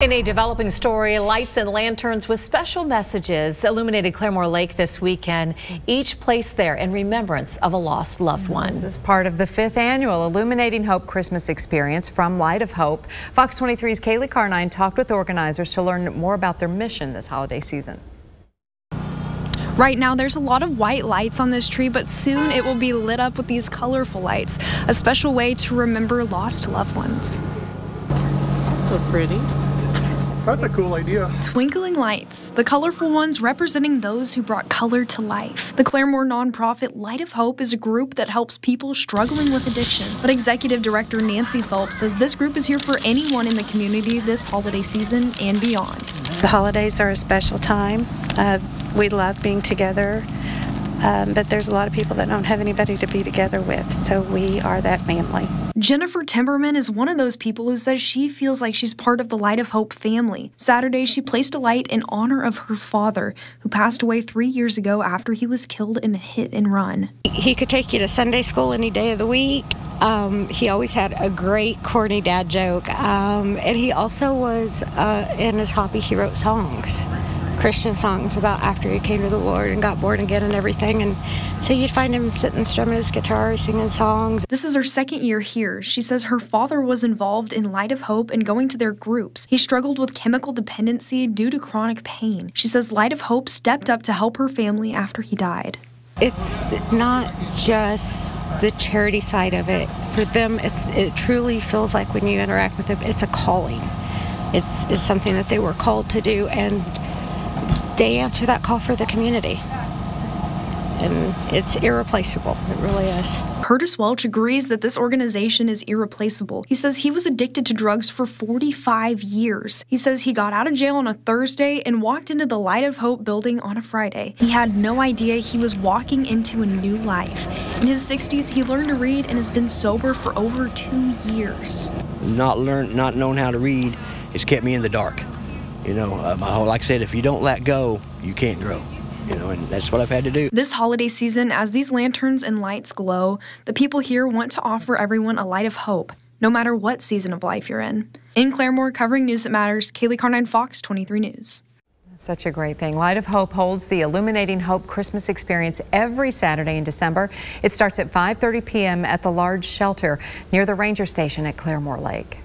In a developing story, lights and lanterns with special messages illuminated Claremore Lake this weekend, each placed there in remembrance of a lost loved one. This is part of the fifth annual Illuminating Hope Christmas experience from Light of Hope. Fox 23's Kaylee Carnine talked with organizers to learn more about their mission this holiday season. Right now, there's a lot of white lights on this tree, but soon it will be lit up with these colorful lights, a special way to remember lost loved ones. So pretty. That's a cool idea. Twinkling lights, the colorful ones representing those who brought color to life. The Claremore nonprofit Light of Hope is a group that helps people struggling with addiction. But Executive Director Nancy Phelps says this group is here for anyone in the community this holiday season and beyond. The holidays are a special time. Uh, we love being together um, but there's a lot of people that don't have anybody to be together with, so we are that family. Jennifer Timberman is one of those people who says she feels like she's part of the Light of Hope family. Saturday, she placed a light in honor of her father, who passed away three years ago after he was killed in a hit and run. He could take you to Sunday school any day of the week. Um, he always had a great corny dad joke, um, and he also was uh, in his hobby. He wrote songs. Christian songs about after he came to the Lord and got born again and everything. And so you'd find him sitting strumming his guitar, singing songs. This is her second year here. She says her father was involved in Light of Hope and going to their groups. He struggled with chemical dependency due to chronic pain. She says Light of Hope stepped up to help her family after he died. It's not just the charity side of it. For them, it's it truly feels like when you interact with them, it's a calling. It's, it's something that they were called to do, and they answer that call for the community. And it's irreplaceable. It really is. Curtis Welch agrees that this organization is irreplaceable. He says he was addicted to drugs for 45 years. He says he got out of jail on a Thursday and walked into the Light of Hope building on a Friday. He had no idea he was walking into a new life. In his 60s, he learned to read and has been sober for over two years. Not learned, not knowing how to read has kept me in the dark. You know, uh, my whole, like I said, if you don't let go, you can't grow. You know, and that's what I've had to do. This holiday season, as these lanterns and lights glow, the people here want to offer everyone a light of hope, no matter what season of life you're in. In Claremore, covering news that matters, Kaylee Carnine, Fox 23 News. Such a great thing. Light of Hope holds the Illuminating Hope Christmas experience every Saturday in December. It starts at 5.30 p.m. at the large shelter near the ranger station at Claremore Lake.